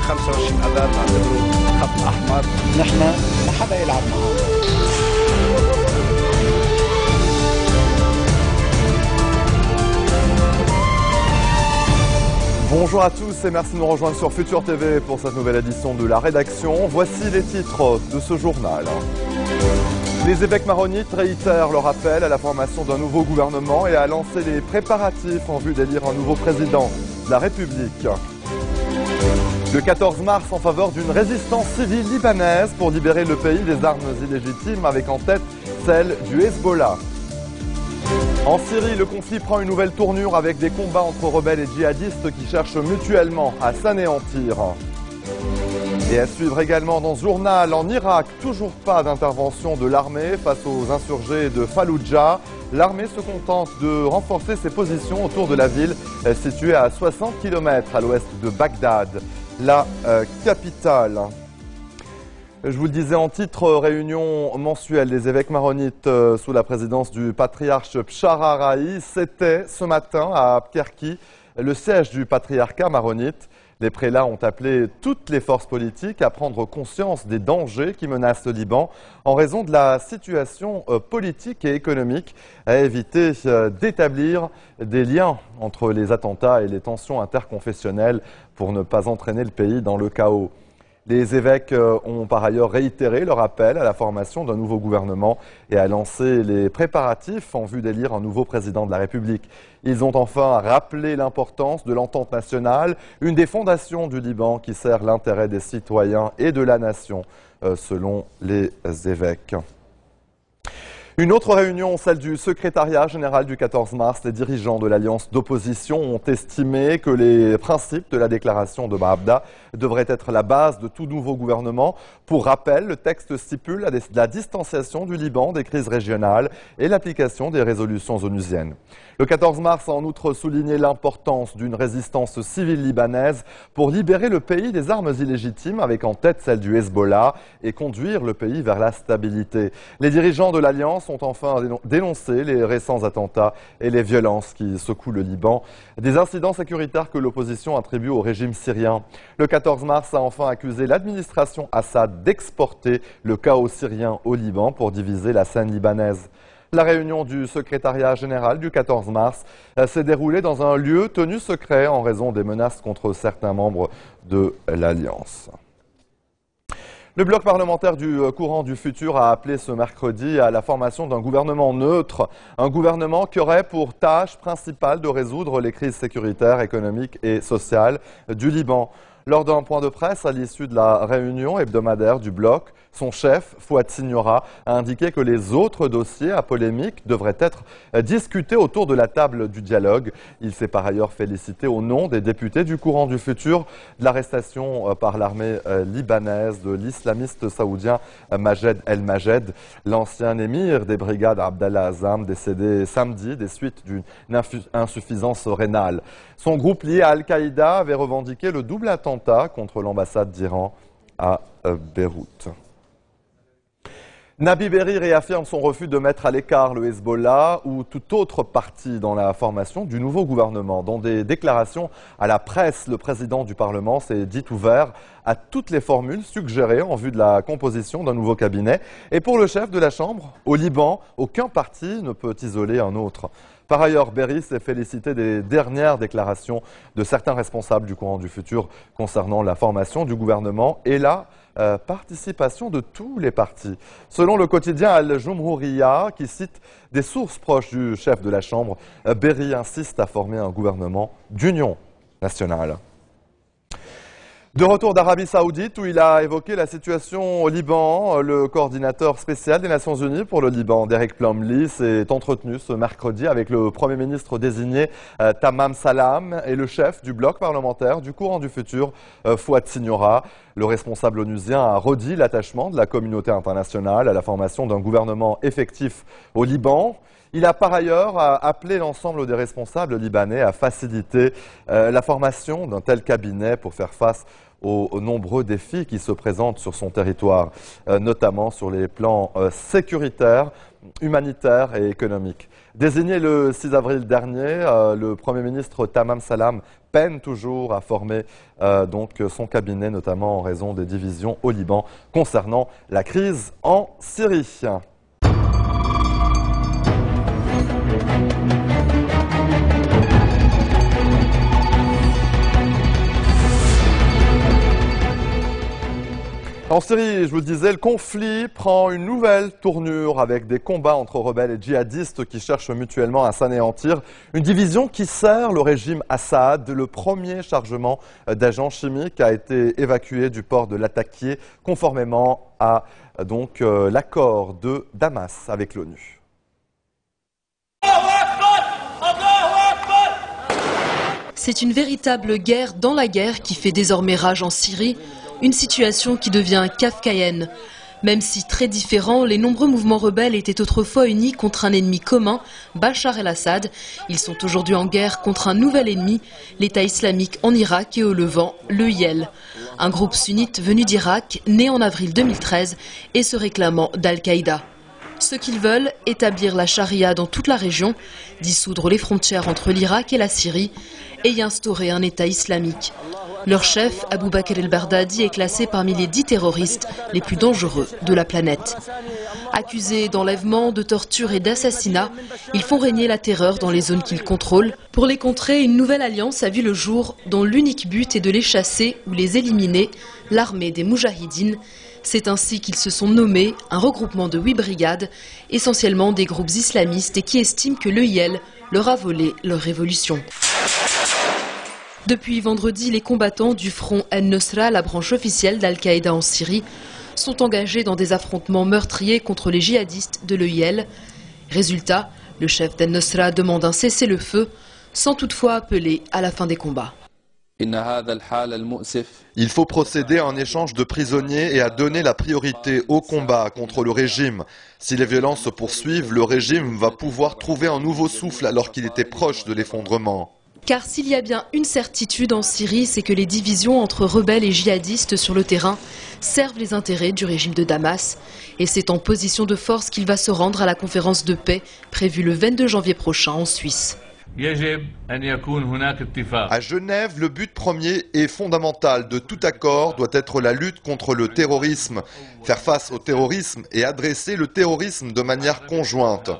25 اذار نعتبره خط احمر نحن ما حدا يلعب معنا Bonjour à tous et merci de nous rejoindre sur Futur TV pour cette nouvelle édition de la rédaction. Voici les titres de ce journal. Les évêques maronites réitèrent leur appel à la formation d'un nouveau gouvernement et à lancer les préparatifs en vue d'élire un nouveau président de la République. Le 14 mars en faveur d'une résistance civile libanaise pour libérer le pays des armes illégitimes avec en tête celle du Hezbollah. En Syrie, le conflit prend une nouvelle tournure avec des combats entre rebelles et djihadistes qui cherchent mutuellement à s'anéantir. Et à suivre également dans ce journal, en Irak, toujours pas d'intervention de l'armée face aux insurgés de Fallujah. L'armée se contente de renforcer ses positions autour de la ville située à 60 km à l'ouest de Bagdad, la euh, capitale. Je vous le disais en titre, réunion mensuelle des évêques maronites euh, sous la présidence du patriarche Pshararaï. C'était ce matin à Pkerki, le siège du patriarcat maronite. Les prélats ont appelé toutes les forces politiques à prendre conscience des dangers qui menacent le Liban en raison de la situation euh, politique et économique, à éviter euh, d'établir des liens entre les attentats et les tensions interconfessionnelles pour ne pas entraîner le pays dans le chaos. Les évêques euh, ont par ailleurs réitéré leur appel à la formation d'un nouveau gouvernement et à lancer les préparatifs en vue d'élire un nouveau président de la République. Ils ont enfin rappelé l'importance de l'entente nationale, une des fondations du Liban qui sert l'intérêt des citoyens et de la nation, euh, selon les évêques. Une autre réunion, celle du secrétariat général du 14 mars, les dirigeants de l'alliance d'opposition ont estimé que les principes de la déclaration de Mahabda devraient être la base de tout nouveau gouvernement. Pour rappel, le texte stipule la distanciation du Liban des crises régionales et l'application des résolutions onusiennes. Le 14 mars a en outre souligné l'importance d'une résistance civile libanaise pour libérer le pays des armes illégitimes avec en tête celle du Hezbollah et conduire le pays vers la stabilité. Les dirigeants de l'Alliance ont enfin dénoncé les récents attentats et les violences qui secouent le Liban, des incidents sécuritaires que l'opposition attribue au régime syrien. Le 14 mars a enfin accusé l'administration Assad d'exporter le chaos syrien au Liban pour diviser la scène libanaise. La réunion du secrétariat général du 14 mars euh, s'est déroulée dans un lieu tenu secret en raison des menaces contre certains membres de l'Alliance. Le bloc parlementaire du euh, courant du futur a appelé ce mercredi à la formation d'un gouvernement neutre, un gouvernement qui aurait pour tâche principale de résoudre les crises sécuritaires, économiques et sociales du Liban. Lors d'un point de presse à l'issue de la réunion hebdomadaire du bloc, son chef, Fouad Signora, a indiqué que les autres dossiers à polémique devraient être discutés autour de la table du dialogue. Il s'est par ailleurs félicité au nom des députés du courant du futur de l'arrestation euh, par l'armée euh, libanaise de l'islamiste saoudien euh, Majed El Majed, l'ancien émir des brigades Abdallah Azam, décédé samedi des suites d'une insuffisance rénale. Son groupe lié à Al-Qaïda avait revendiqué le double attentat contre l'ambassade d'Iran à Beyrouth. Nabi Berri réaffirme son refus de mettre à l'écart le Hezbollah ou toute autre partie dans la formation du nouveau gouvernement. Dans des déclarations à la presse, le président du Parlement s'est dit ouvert à toutes les formules suggérées en vue de la composition d'un nouveau cabinet. Et pour le chef de la Chambre, au Liban, aucun parti ne peut isoler un autre. Par ailleurs, Berry s'est félicité des dernières déclarations de certains responsables du courant du futur concernant la formation du gouvernement et la euh, participation de tous les partis. Selon le quotidien Al-Jumhuriya, qui cite des sources proches du chef de la Chambre, euh, Berry insiste à former un gouvernement d'union nationale. De retour d'Arabie Saoudite où il a évoqué la situation au Liban, le coordinateur spécial des Nations Unies pour le Liban, Derek Plumley, s'est entretenu ce mercredi avec le Premier ministre désigné euh, Tamam Salam et le chef du bloc parlementaire du courant du futur, euh, Fouad Signora. Le responsable onusien a redit l'attachement de la communauté internationale à la formation d'un gouvernement effectif au Liban. Il a par ailleurs appelé l'ensemble des responsables libanais à faciliter la formation d'un tel cabinet pour faire face aux, nombreux défis qui se présentent sur son territoire, notamment sur les plans sécuritaires, humanitaires et économiques. Désigné le 6 avril dernier, euh, le Premier ministre Tamam Salam peine toujours à former euh, donc son cabinet, notamment en raison des divisions au Liban concernant la crise en Syrie. En Syrie, je vous disais, le conflit prend une nouvelle tournure avec des combats entre rebelles et djihadistes qui cherchent mutuellement à s'anéantir. Une division qui sert le régime Assad. Le premier chargement d'agents chimiques a été évacué du port de Latakié conformément à donc euh, l'accord de Damas avec l'ONU. C'est une véritable guerre dans la guerre qui fait désormais rage en Syrie une situation qui devient kafkaïenne. Même si très différents, les nombreux mouvements rebelles étaient autrefois unis contre un ennemi commun, Bachar el-Assad. Ils sont aujourd'hui en guerre contre un nouvel ennemi, l'État islamique en Irak et au Levant, le YEL. Un groupe sunnite venu d'Irak, né en avril 2013 et se réclamant d'Al-Qaïda. Ce qu'ils veulent, établir la charia dans toute la région, dissoudre les frontières entre l'Irak et la Syrie et y instaurer un État islamique. Leur chef, Abu Bakr el-Bardadi, est classé parmi les dix terroristes les plus dangereux de la planète. Accusés d'enlèvement, de torture et d'assassinat, ils font régner la terreur dans les zones qu'ils contrôlent. Pour les contrer, une nouvelle alliance a vu le jour dont l'unique but est de les chasser ou les éliminer, l'armée des Moujahidines. C'est ainsi qu'ils se sont nommés un regroupement de huit brigades, essentiellement des groupes islamistes et qui estiment que l'EIL leur a volé leur révolution. Depuis vendredi, les combattants du front Al-Nusra, la branche officielle d'Al-Qaïda en Syrie, sont engagés dans des affrontements meurtriers contre les djihadistes de l'EIL. Résultat, le chef d'Al-Nusra demande un cessez-le-feu, sans toutefois appeler à la fin des combats. Il faut procéder à un échange de prisonniers et à donner la priorité au combat contre le régime. Si les violences se poursuivent, le régime va pouvoir trouver un nouveau souffle alors qu'il était proche de l'effondrement. Car s'il y a bien une certitude en Syrie, c'est que les divisions entre rebelles et djihadistes sur le terrain servent les intérêts du régime de Damas. Et c'est en position de force qu'il va se rendre à la conférence de paix prévue le 22 janvier prochain en Suisse. À Genève, le but premier et fondamental de tout accord doit être la lutte contre le terrorisme, faire face au terrorisme et adresser le terrorisme de manière conjointe.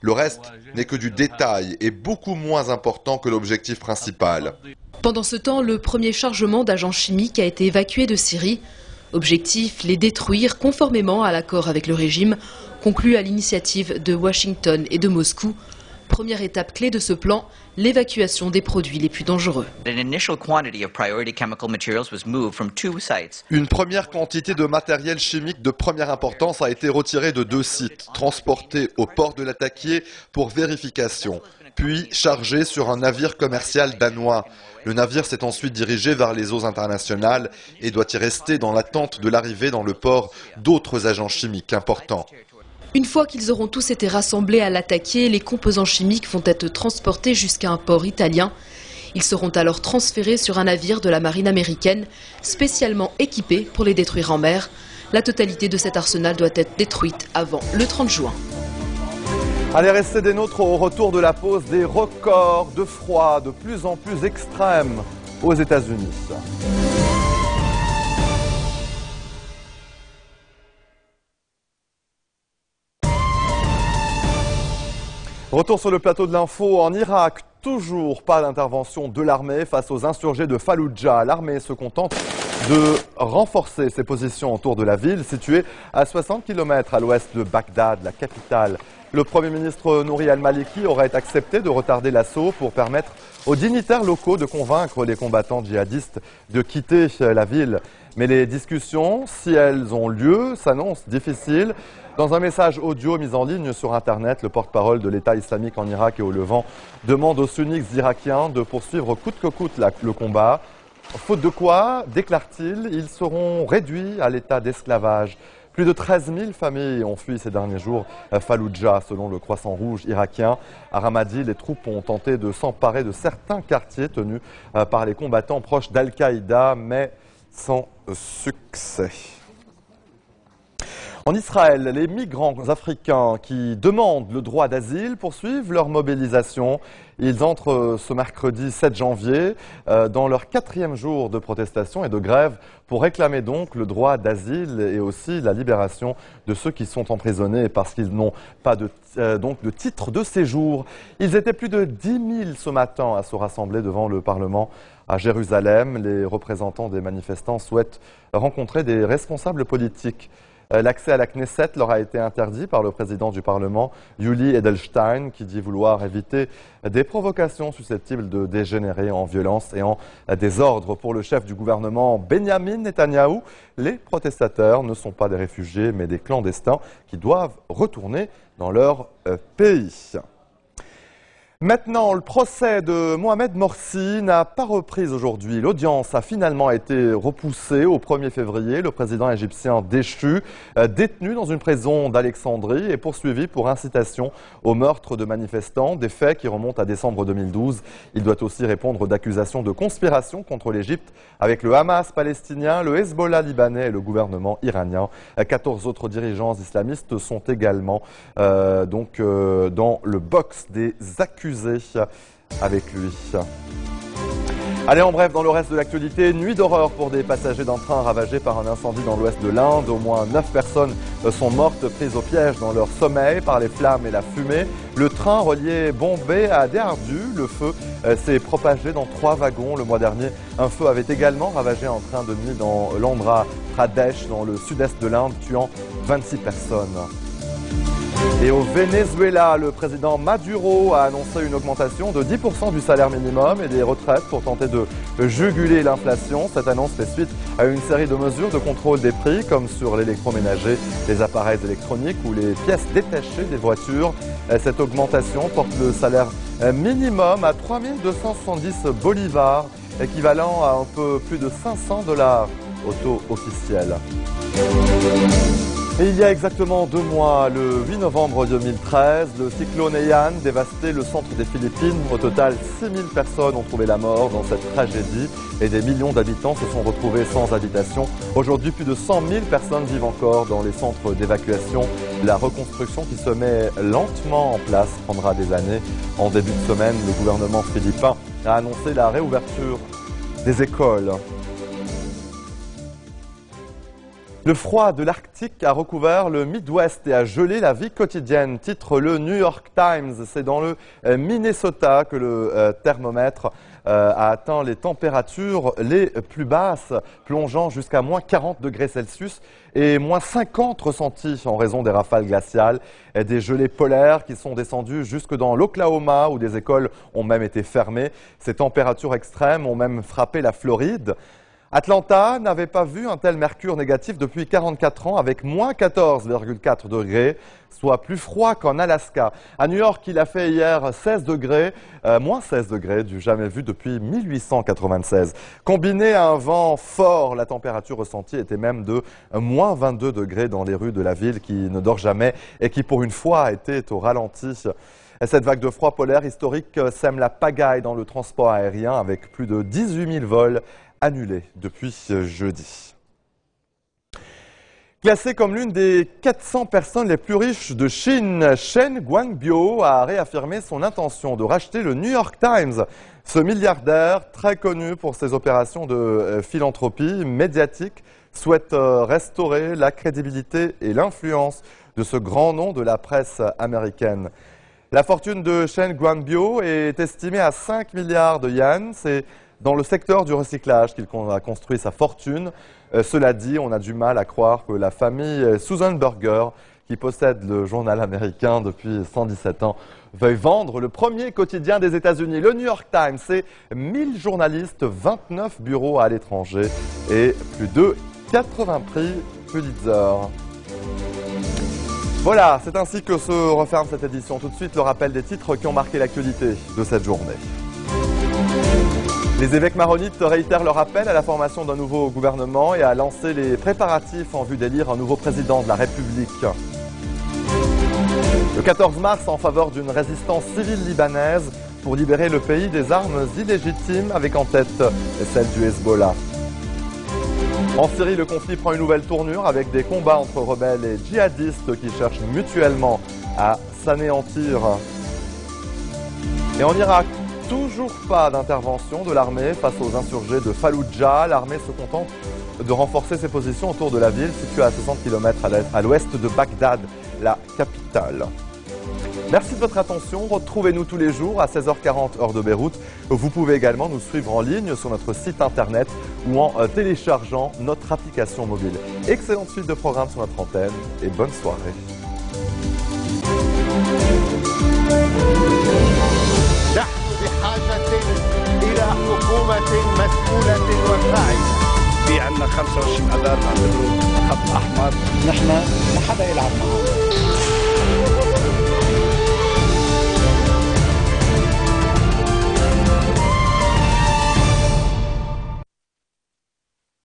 Le reste n'est que du détail et beaucoup moins important que l'objectif principal. Pendant ce temps, le premier chargement d'agents chimiques a été évacué de Syrie. Objectif, les détruire conformément à l'accord avec le régime, conclu à l'initiative de Washington et de Moscou Première étape clé de ce plan, l'évacuation des produits les plus dangereux. Une première quantité de matériel chimique de première importance a été retirée de deux sites, transportée au port de l'Attaquier pour vérification, puis chargée sur un navire commercial danois. Le navire s'est ensuite dirigé vers les eaux internationales et doit y rester dans l'attente de l'arrivée dans le port d'autres agents chimiques importants. Une fois qu'ils auront tous été rassemblés à l'attaquer, les composants chimiques vont être transportés jusqu'à un port italien. Ils seront alors transférés sur un navire de la marine américaine, spécialement équipé pour les détruire en mer. La totalité de cet arsenal doit être détruite avant le 30 juin. Allez, restez des nôtres au retour de la pause des records de froid de plus en plus extrêmes aux États-Unis. Retour sur le plateau de l'info en Irak. Toujours pas d'intervention de l'armée face aux insurgés de Fallujah. L'armée se contente de renforcer ses positions autour de la ville, située à 60 km à l'ouest de Bagdad, la capitale. Le Premier ministre Nouri al-Maliki aurait accepté de retarder l'assaut pour permettre aux dignitaires locaux de convaincre les combattants djihadistes de quitter la ville. Mais les discussions, si elles ont lieu, s'annoncent difficiles. Dans un message audio mis en ligne sur Internet, le porte-parole de l'État islamique en Irak et au Levant demande aux sunnites irakiens de poursuivre coûte que coûte le combat. Faute de quoi, déclare-t-il, ils seront réduits à l'état d'esclavage. Plus de 13 000 familles ont fui ces derniers jours Fallujah, selon le Croissant Rouge irakien. À Ramadi, les troupes ont tenté de s'emparer de certains quartiers tenus par les combattants proches d'Al-Qaïda, mais sans succès. En Israël, les migrants africains qui demandent le droit d'asile poursuivent leur mobilisation. Ils entrent ce mercredi 7 janvier euh, dans leur quatrième jour de protestation et de grève pour réclamer donc le droit d'asile et aussi la libération de ceux qui sont emprisonnés parce qu'ils n'ont pas de, euh, de titre de séjour. Ils étaient plus de 10 000 ce matin à se rassembler devant le Parlement à Jérusalem. Les représentants des manifestants souhaitent rencontrer des responsables politiques. Euh, l'accès à la Knesset leur a été interdit par le président du Parlement, Yuli Edelstein, qui dit vouloir éviter des provocations susceptibles de dégénérer en violence et en désordre. Pour le chef du gouvernement, Benjamin Netanyahou, les protestateurs ne sont pas des réfugiés, mais des clandestins qui doivent retourner dans leur euh, pays. Maintenant, le procès de Mohamed Morsi n'a pas repris aujourd'hui. L'audience a finalement été repoussée au 1er février. Le président égyptien déchu, euh, détenu dans une prison d'Alexandrie, est poursuivi pour incitation au meurtre de manifestants, des faits qui remontent à décembre 2012. Il doit aussi répondre d'accusations de conspiration contre l'Égypte avec le Hamas palestinien, le Hezbollah libanais et le gouvernement iranien. 14 autres dirigeants islamistes sont également euh, donc, euh, dans le box des avec lui. Allez, en bref, dans le reste de l'actualité, nuit d'horreur pour des passagers d'un train ravagé par un incendie dans l'ouest de l'Inde. Au moins 9 personnes sont mortes prises au piège dans leur sommeil par les flammes et la fumée. Le train relié Bombay à Derdu, le feu euh, s'est propagé dans trois wagons le mois dernier. Un feu avait également ravagé un train de nuit dans l'Andhra Pradesh, dans le sud-est de l'Inde, tuant 26 personnes. Et au Venezuela, le président Maduro a annoncé une augmentation de 10% du salaire minimum et des retraites pour tenter de juguler l'inflation. Cette annonce fait suite à une série de mesures de contrôle des prix, comme sur l'électroménager, les appareils électroniques ou les pièces détachées des voitures. Cette augmentation porte le salaire minimum à 3270 bolivars, équivalent à un peu plus de 500 dollars au taux officiel. Et il y a exactement deux mois, le 8 novembre 2013, le cyclone Eyan dévastait le centre des Philippines. Au total, 6000 personnes ont trouvé la mort dans cette tragédie et des millions d'habitants se sont retrouvés sans habitation. Aujourd'hui, plus de 100 000 personnes vivent encore dans les centres d'évacuation. La reconstruction qui se met lentement en place prendra des années. En début de semaine, le gouvernement philippin a annoncé la réouverture des écoles. Le froid de l'Arctique a recouvert le Midwest et a gelé la vie quotidienne, titre le New York Times. C'est dans le euh, Minnesota que le euh, thermomètre euh, a atteint les températures les plus basses, plongeant jusqu'à moins 40 degrés Celsius et moins 50 ressentis en raison des rafales glaciales et des gelées polaires qui sont descendues jusque dans l'Oklahoma où des écoles ont même été fermées. Ces températures extrêmes ont même frappé la Floride. Atlanta n'avait pas vu un tel mercure négatif depuis 44 ans avec moins 14,4 degrés, soit plus froid qu'en Alaska. À New York, il a fait hier 16 degrés, euh, moins 16 degrés du jamais vu depuis 1896. Combiné à un vent fort, la température ressentie était même de moins 22 degrés dans les rues de la ville qui ne dort jamais et qui pour une fois était au ralenti. Cette vague de froid polaire historique sème la pagaille dans le transport aérien avec plus de 18 000 vols annulé depuis jeudi. Classée comme l'une des 400 personnes les plus riches de Chine, Shen Guangbio a réaffirmé son intention de racheter le New York Times. Ce milliardaire, très connu pour ses opérations de euh, philanthropie médiatique, souhaite euh, restaurer la crédibilité et l'influence de ce grand nom de la presse américaine. La fortune de Shen Guangbio est estimée à 5 milliards de. C'est dans le secteur du recyclage qu'il a construit sa fortune. Euh, cela dit, on a du mal à croire que la famille euh, Susan Burger, qui possède le journal américain depuis 117 ans, veuille vendre le premier quotidien des États-Unis, le New York Times. C'est 1000 journalistes, 29 bureaux à l'étranger et plus de 80 prix Pulitzer. Voilà, c'est ainsi que se referme cette édition. Tout de suite, le rappel des titres qui ont marqué l'actualité de cette journée. Les évêques maronites réitèrent leur appel à la formation d'un nouveau gouvernement et à lancer les préparatifs en vue d'élire un nouveau président de la République. Le 14 mars, en faveur d'une résistance civile libanaise pour libérer le pays des armes illégitimes, avec en tête celle du Hezbollah. En Syrie, le conflit prend une nouvelle tournure avec des combats entre rebelles et djihadistes qui cherchent mutuellement à s'anéantir. Et en Irak, toujours pas d'intervention de l'armée face aux insurgés de Fallujah. L'armée se contente de renforcer ses positions autour de la ville, située à 60 km à l'ouest de Bagdad, la capitale. Merci de votre attention. Retrouvez-nous tous les jours à 16h40 heure de Beyrouth. Vous pouvez également nous suivre en ligne sur notre site internet ou en euh, téléchargeant notre application mobile. Excellente suite de programmes sur notre antenne et bonne soirée. حكومة مسؤولة وفاعلة في عندنا 25 أذار نعتبره خط أحمر. نحن ما حدا يلعب معنا